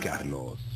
Carlos.